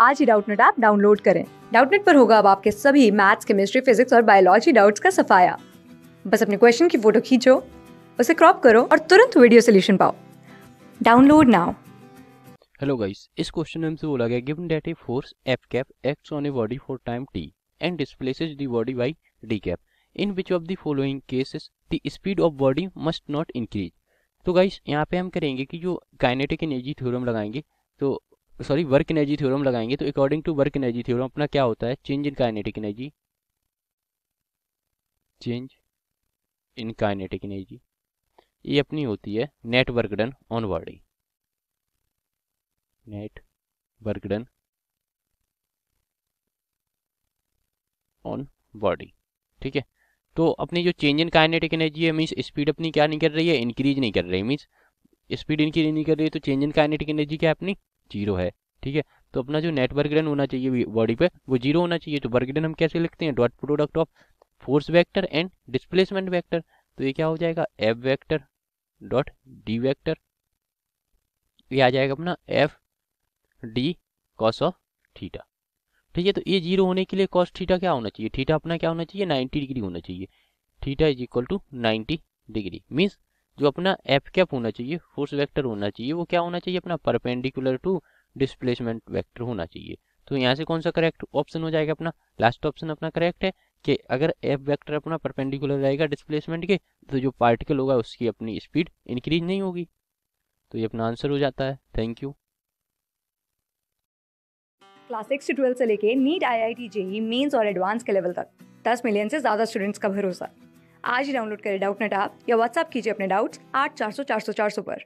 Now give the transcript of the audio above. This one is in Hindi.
आज ही डाउटनेट ऐप डाउनलोड करें। डाउटनेट पर होगा अब आपके सभी मैथ्स, केमिस्ट्री, फिजिक्स और बायोलॉजी डाउट्स का सफाया। बस अपने क्वेश्चन की फ़ोटो खींचो, उसे क्रॉप करो और तुरंत वीडियो सोल्यूशन पाओ। Download now. हेलो गाइस इस क्वेश्चन में हमसे बोला गया given that a force F cap acts on a body for time T and displaces the body by D cap in which of the following cases the speed of body must not increase तो गाइस यहाँ पे हम करेंगे कि जो काइनेटिक एनर्जी थ्योरम लगाएँगे तो सॉरी वर्क एनर्जी थ्योरम लगाएँगे तो according to work energy theorem अपना क्या होता है? Change in kinetic energy change in kinetic energy ये अपनी होती है net work done on body net work done on body ठीक है? तो अपनी जो चेंज इन काइनेटिक एनर्जी है मीन्स स्पीड अपनी क्या नहीं कर रही है? इंक्रीज नहीं कर रही. मीन्स स्पीड इंक्रीज नहीं कर रही है तो चेंज इन काइनेटिक एनर्जी क्या अपनी? ज़ीरो है. ठीक है? तो अपना जो नेट वर्क डन होना चाहिए बॉडी पे, वो ज़ीरो होना चाहिए। तो वर्क डन हम कैसे लिखते हैं? Dot product of force vector and displacement vector तो ये क्या हो जाएगा? F vector dot D vector ये आ जाएगा अपना F D cos of theta ठीक है? तो ये ज़ीरो होने के लिए कॉस थीटा क्या होना चाहिए? थीटा अपना क्या होना चाहिए? 90 डिग्री होना चाहिए। Theta is equal to 90 degree means जो अपना एफ़ कैप होना चाहिए फोर्स वेक्टर होना चाहिए, वो क्या होना चाहिए? अपना परपेंडिकुलर टू डिस्प्लेसमेंट वेक्टर होना चाहिए। तो यहाँ से कौन सा करेक्ट ऑप्शन हो जाएगा अपना? लास्ट ऑप्शन अपना करेक्ट है कि अगर एफ़ वेक्टर अपना परपेंडिकुलर रहेगा डिस्प्लेसमेंट के तो जो पार्टिकल होगा उसकी अपनी स्पीड इंक्रीज नहीं होगी। तो ये अपना आंसर हो जाता है। थैंक यू क्लास सिक्स से ट्वेल्थ से लेके NEET I I T JEE mains और एडवांस के लेवल तक, दस मिलियन से ज़्यादा स्टूडेंट्स का भरोसा। आज ही डाउनलोड करें डाउट नेट ऐप या व्हाट्सअप कीजिए अपने डाउट्स आठ चार सौ चार सौ चार सौ पर।